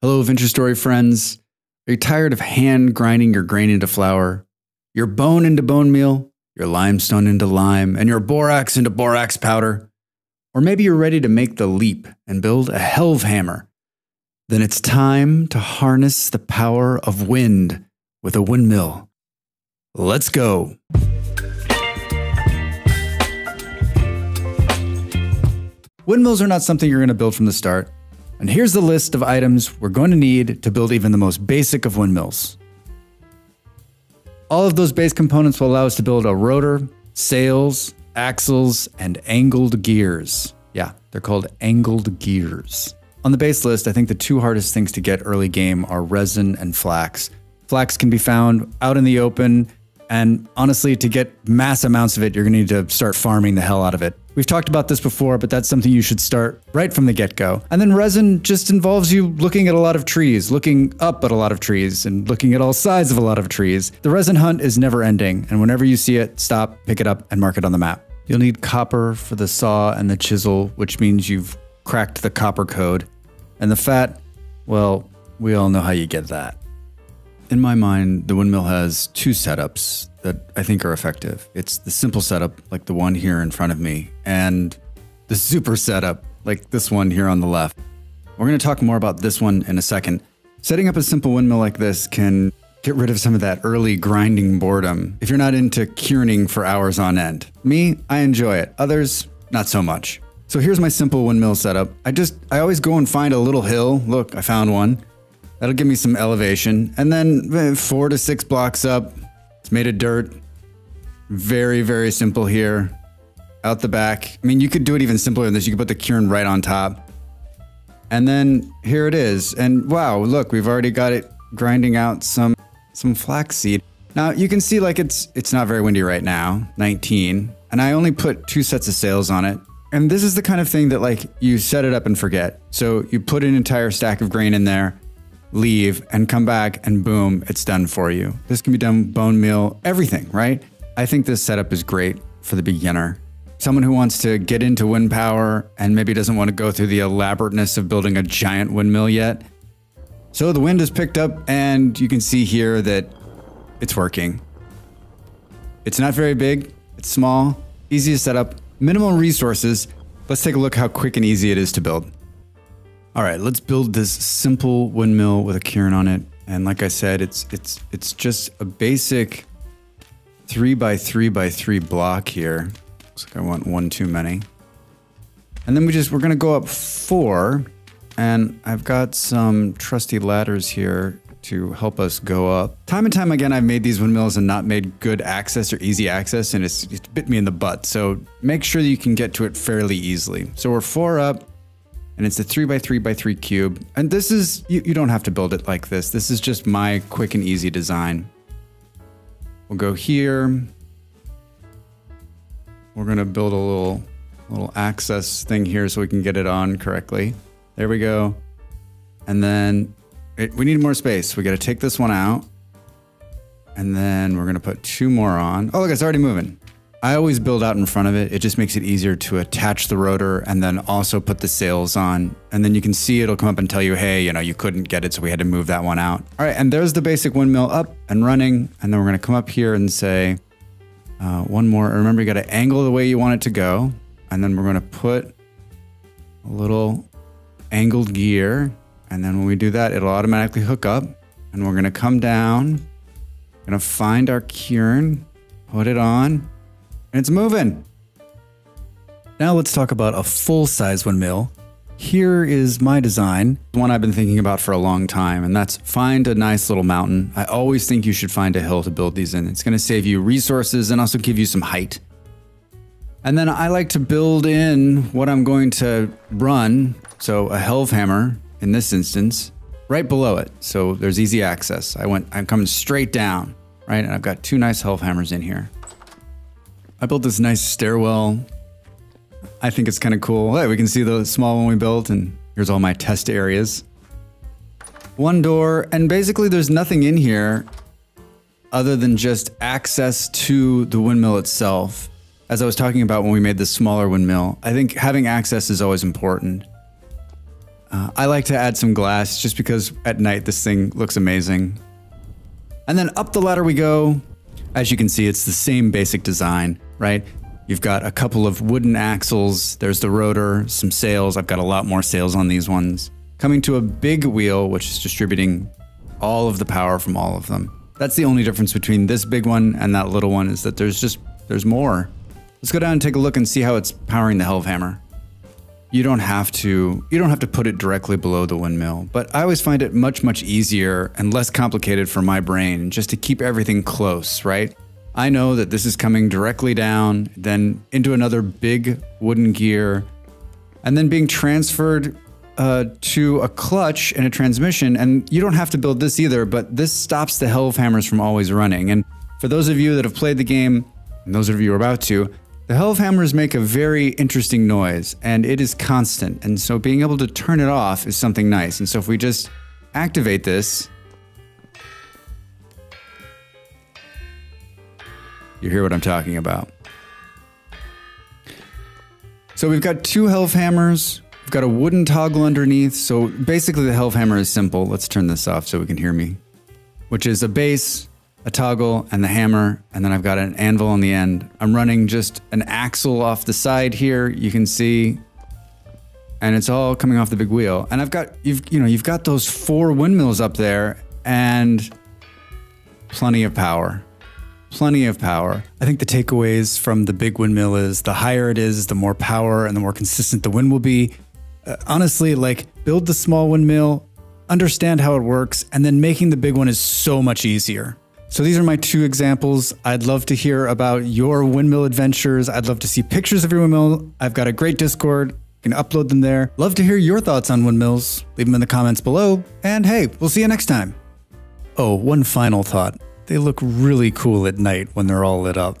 Hello, Vintage Story friends. Are you tired of hand grinding your grain into flour, your bone into bone meal, your limestone into lime, and your borax into borax powder? Or maybe you're ready to make the leap and build a helve hammer. Then it's time to harness the power of wind with a windmill. Let's go. Windmills are not something you're going to build from the start. And here's the list of items we're going to need to build even the most basic of windmills. All of those base components will allow us to build a rotor, sails, axles, and angled gears. Yeah, they're called angled gears. On the base list, I think the two hardest things to get early game are resin and flax. Flax can be found out in the open, and honestly, to get mass amounts of it, you're gonna need to start farming the hell out of it. We've talked about this before, but that's something you should start right from the get go. And then resin just involves you looking at a lot of trees, looking up at a lot of trees, and looking at all sides of a lot of trees. The resin hunt is never ending, and whenever you see it, stop, pick it up, and mark it on the map. You'll need copper for the saw and the chisel, which means you've cracked the copper code. And the fat, well, we all know how you get that. In my mind, the windmill has two setups that I think are effective. It's the simple setup, like the one here in front of me, and the super setup, like this one here on the left. We're going to talk more about this one in a second. Setting up a simple windmill like this can get rid of some of that early grinding boredom if you're not into querning for hours on end. Me, I enjoy it. Others, not so much. So here's my simple windmill setup. I just, I always go and find a little hill. Look, I found one. That'll give me some elevation. And then eh, four to six blocks up, it's made of dirt. Very, very simple here. Out the back. I mean, you could do it even simpler than this. You could put the quern right on top. And then here it is. And wow, look, we've already got it grinding out some some flaxseed. Now you can see like it's it's not very windy right now, 19. And I only put two sets of sails on it. And this is the kind of thing that like you set it up and forget. So you put an entire stack of grain in there leave, and come back, and boom, it's done for you. This can be done bone meal, everything, right? I think this setup is great for the beginner. Someone who wants to get into wind power and maybe doesn't want to go through the elaborateness of building a giant windmill yet. So the wind is picked up, and you can see here that it's working. It's not very big, it's small, easy to set up, minimal resources. Let's take a look how quick and easy it is to build. All right, let's build this simple windmill with a quern on it. And like I said, it's it's it's just a basic three by three by three block here. Looks like I want one too many. And then we just we're gonna go up four, and I've got some trusty ladders here to help us go up. Time and time again, I've made these windmills and not made good access or easy access, and it's, it's bit me in the butt. So make sure that you can get to it fairly easily. So we're four up and it's a three by three by three cube. And this is, you, you don't have to build it like this. This is just my quick and easy design. We'll go here. We're gonna build a little, little access thing here so we can get it on correctly. There we go. And then it, we need more space. We gotta take this one out. And then we're gonna put two more on. Oh, look, it's already moving. I always build out in front of it. It just makes it easier to attach the rotor and then also put the sails on. And then you can see it'll come up and tell you, hey, you know, you couldn't get it, so we had to move that one out. All right, and there's the basic windmill up and running. And then we're gonna come up here and say, uh, one more. Remember, you gotta angle the way you want it to go. And then we're gonna put a little angled gear. And then when we do that, it'll automatically hook up. And we're gonna come down, gonna find our quern, put it on, it's moving. Now let's talk about a full-size windmill. Here is my design, one I've been thinking about for a long time, and that's find a nice little mountain. I always think you should find a hill to build these in. It's gonna save you resources and also give you some height. And then I like to build in what I'm going to run, so a helve hammer in this instance, right below it. So there's easy access. I went, I'm coming straight down, right? And I've got two nice helve hammers in here. I built this nice stairwell. I think it's kind of cool. Hey, we can see the small one we built, and here's all my test areas. One door, and basically there's nothing in here other than just access to the windmill itself. As I was talking about when we made the smaller windmill, I think having access is always important. Uh, I like to add some glass just because at night this thing looks amazing. And then up the ladder we go. As you can see, it's the same basic design, right? You've got a couple of wooden axles. There's the rotor, some sails. I've got a lot more sails on these ones. Coming to a big wheel, which is distributing all of the power from all of them. That's the only difference between this big one and that little one is that there's just, there's more. Let's go down and take a look and see how it's powering the helve hammer. You don't have to, you don't have to put it directly below the windmill, but I always find it much, much easier and less complicated for my brain just to keep everything close, right? I know that this is coming directly down, then into another big wooden gear, and then being transferred uh, to a clutch and a transmission. And you don't have to build this either, but this stops the helve hammers from always running. And for those of you that have played the game, and those of you who are about to, the helve hammers make a very interesting noise, and it is constant. And so being able to turn it off is something nice. And so if we just activate this, you hear what I'm talking about. So we've got two health helve hammers. We've got a wooden toggle underneath. So basically the health helve hammer is simple. Let's turn this off so we can hear me. Which is a base, a toggle, and the hammer. And then I've got an anvil on the end. I'm running just an axle off the side here. You can see and it's all coming off the big wheel. And I've got you've you know you've got those four windmills up there and plenty of power. Plenty of power. I think the takeaways from the big windmill is the higher it is, the more power and the more consistent the wind will be uh, honestly, like build the small windmill, understand how it works, and then making the big one is so much easier. So these are my two examples. I'd love to hear about your windmill adventures. I'd love to see pictures of your windmill. I've got a great Discord. You can upload them there. Love to hear your thoughts on windmills. Leave them in the comments below. And hey, we'll see you next time. Oh, one final thought. They look really cool at night when they're all lit up.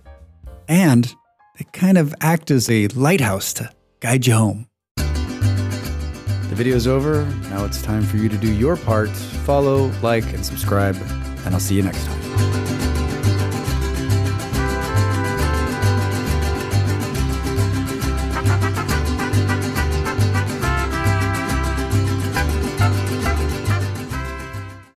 And they kind of act as a lighthouse to guide you home. The video's over. Now it's time for you to do your part. Follow, like, and subscribe, and I'll see you next time.